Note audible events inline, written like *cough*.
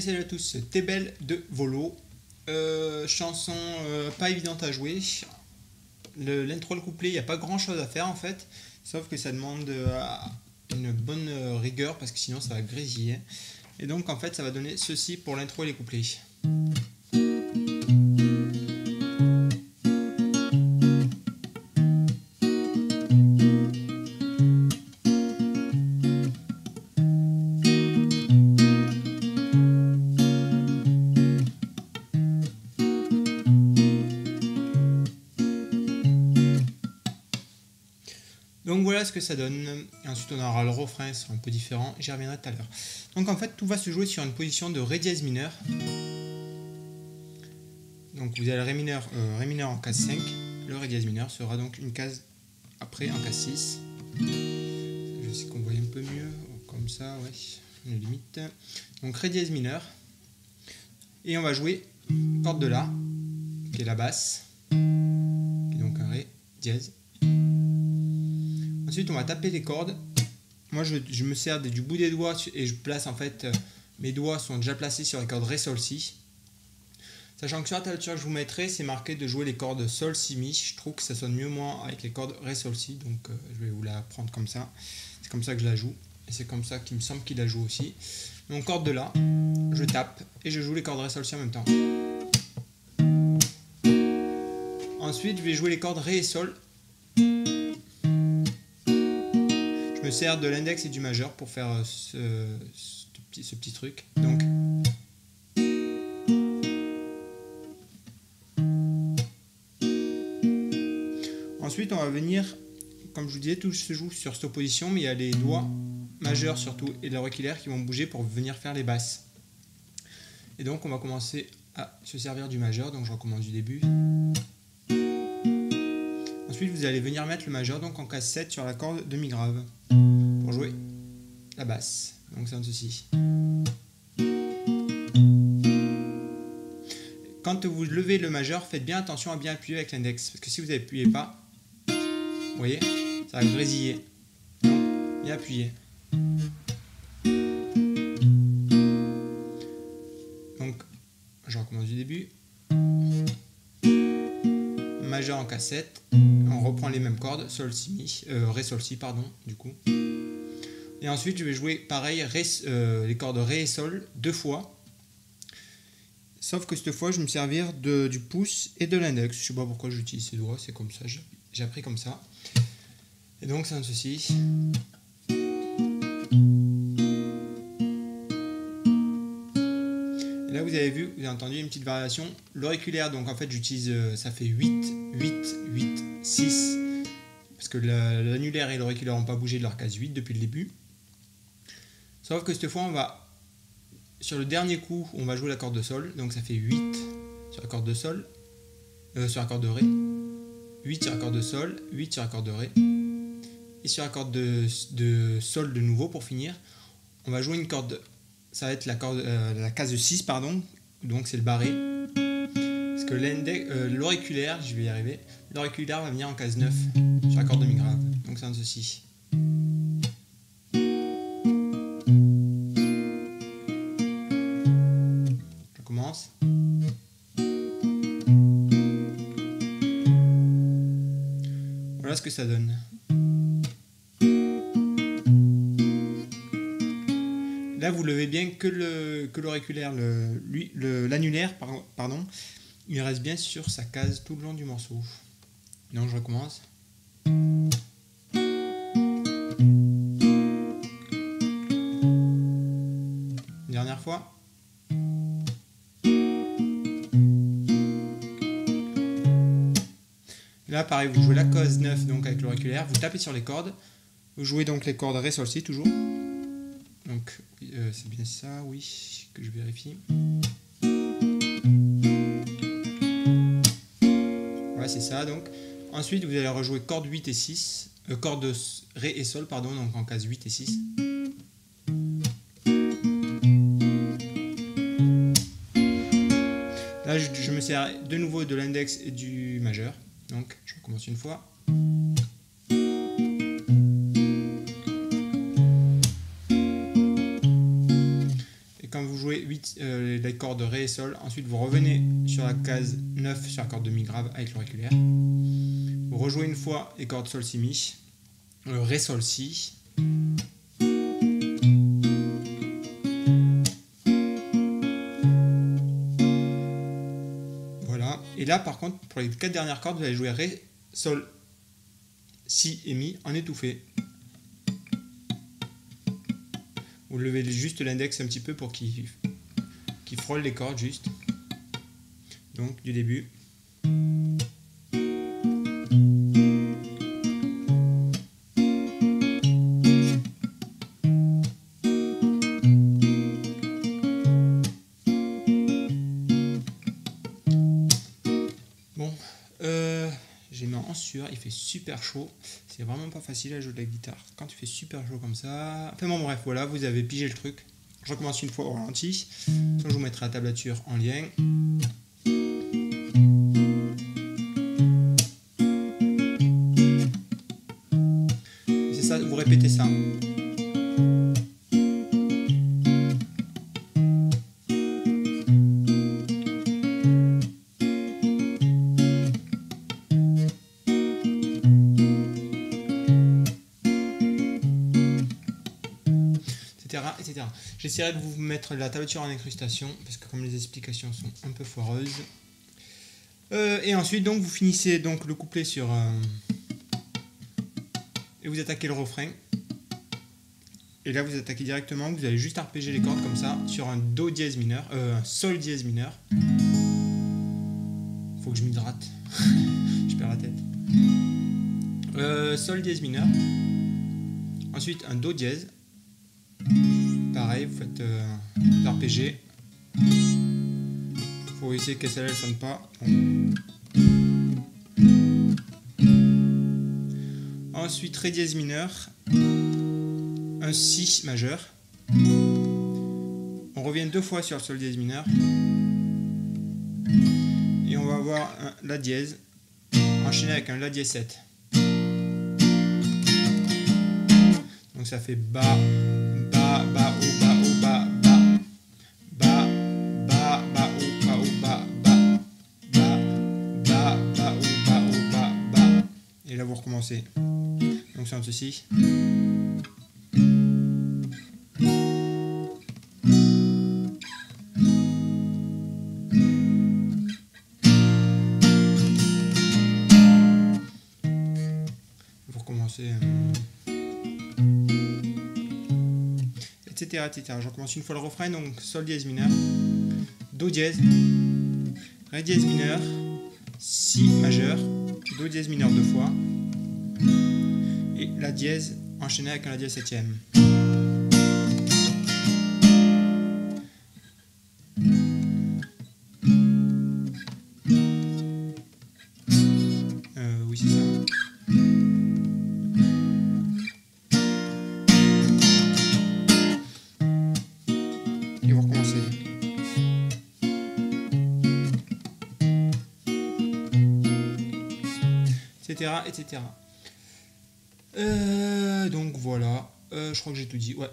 Salut à tous, T'es belle de Volo. Euh, chanson euh, pas évidente à jouer. L'intro, le, couplet, il n'y a pas grand chose à faire en fait. Sauf que ça demande euh, une bonne rigueur parce que sinon ça va grésiller. Et donc en fait ça va donner ceci pour l'intro et les couplets. Donc voilà ce que ça donne. Et ensuite on aura le refrain, ce sera un peu différent, j'y reviendrai tout à l'heure. Donc en fait tout va se jouer sur une position de Ré dièse mineur. Donc vous avez le Ré mineur, euh, Ré mineur en case 5, le Ré dièse mineur sera donc une case après en case 6. Je sais qu'on voit un peu mieux, comme ça, ouais, une limite. Donc Ré dièse mineur. Et on va jouer corde de La, qui est la basse, qui est donc un Ré dièse Ensuite, on va taper les cordes. Moi, je, me sers du bout des doigts et je place en fait, euh, mes doigts sont déjà placés sur les cordes Ré, Sol, Si. Sachant que sur la tablature que je vous mettrai, c'est marqué de jouer les cordes Sol, Si, Mi. Je trouve que ça sonne mieux moi avec les cordes Ré, Sol, Si. Donc, euh, je vais vous la prendre comme ça. C'est comme ça que je la joue. Et c'est comme ça qu'il me semble qu'il la joue aussi. Donc, corde de La, je tape et je joue les cordes Ré, Sol, Si en même temps. Ensuite, je vais jouer les cordes Ré et Sol sert de l'index et du majeur pour faire euh, ce, petit, truc. Donc. Ensuite, on va venir, comme je vous disais, tout se joue sur cette opposition, mais il y a les doigts majeurs surtout et l'auriculaire qui vont bouger pour venir faire les basses. Et donc, on va commencer à se servir du majeur, donc je recommence du début. Ensuite, vous allez venir mettre le majeur donc en case 7 sur la corde demi grave pour jouer la basse. Donc ça donne ceci. Quand vous levez le majeur, faites bien attention à bien appuyer avec l'index. Parce que si vous n'appuyez pas, vous voyez, ça va grésiller. Bien appuyer. Donc, je recommence du début majeur en cassette, on reprend les mêmes cordes, sol si ré sol si pardon, du coup. Et ensuite je vais jouer pareil euh, les cordes ré et sol deux fois. Sauf que cette fois je vais me servir de, du pouce et de l'index. Je sais pas pourquoi j'utilise ces doigts, c'est comme ça, j'ai appris comme ça. Et donc c'est un ceci. Vous avez vu, vous avez entendu une petite variation. L'auriculaire, donc en fait, j'utilise, euh, ça fait 8, 8, 8, 6. Parce que l'annulaire et l'auriculaire n'ont pas bougé de leur case 8 depuis le début. Sauf que cette fois, on va, sur le dernier coup, on va jouer la corde de sol. Donc ça fait 8 sur la corde de sol, euh, sur la corde de ré. 8 sur la corde de sol, 8 sur la corde de ré. Et sur la corde de, de sol de nouveau pour finir, on va jouer une corde ça va être la, euh, case 6, pardon, donc c'est le barré. Parce que euh, l'auriculaire, je vais y arriver, l'auriculaire va venir en case 9 sur la corde demi-grave. Donc c'est un ceci. Je commence. Voilà ce que ça donne. Vous levez bien que l'auriculaire, le, l'annulaire, pardon, il reste bien sur sa case tout le long du morceau. Donc je recommence. dernière fois. Là, pareil, vous jouez la cause 9 donc avec l'auriculaire, vous tapez sur les cordes, vous jouez donc les cordes Ré, Sol, Si toujours. Donc euh, c'est bien ça, oui, que je vérifie. Voilà, c'est ça. Donc ensuite, vous allez rejouer corde 8 et 6, euh, corde Ré et Sol, pardon, donc en case 8 et 6. Là, je me sers de nouveau de l'index et du majeur. Donc, je recommence une fois. 8, euh, les cordes Ré et Sol. Ensuite, vous revenez sur la case 9 sur la corde demi-grave avec l'auriculaire. Vous rejouez une fois les cordes Sol, Si, Mi. Le Ré, Sol, Si. Voilà. Et là, par contre, pour les quatre dernières cordes, vous allez jouer Ré, Sol, Si et Mi en étouffé. Vous levez juste l'index un petit peu pour qu'il frôle les cordes juste. Donc du début. Bon, euh, j'ai mis en sueur, il fait super chaud. C'est vraiment pas facile à jouer de la guitare quand tu fais super chaud comme ça. Enfin bon bref, voilà, vous avez pigé le truc. Je recommence une fois au ralenti. je vous mettrai la tablature en lien. J'essaierai de vous mettre la tablature en incrustation, parce que comme les explications sont un peu foireuses. Euh, et ensuite, donc, vous finissez donc le couplet sur... Euh, et vous attaquez le refrain. Et là, vous attaquez directement, vous allez juste arpéger les cordes comme ça, sur un Do dièse mineur, euh, un Sol dièse mineur. Faut que je m'hydrate. *laughs* je perds la tête. sol dièse mineur. Ensuite, un Do dièse pareil, vous faites euh, l'arpégé. Faut essayer que celle-là ne sonne pas. Ensuite, Ré dièse mineur, un Si majeur. On revient deux fois sur le Sol dièse mineur. Et on va avoir un La dièse enchaîné avec un La dièse 7. Donc ça fait Bas, Donc c'est un ceci. Etc. etc. Je recommence une fois le refrain, donc Sol dièse mineur, Do dièse, Ré dièse mineur, Si majeur, Do dièse mineur deux fois, et la dièse enchaînée avec un la dièse septième. Euh, oui, c'est ça. Et vous recommencez. Etc. etc. Euh, donc voilà, euh, je crois que j'ai tout dit. Ouais,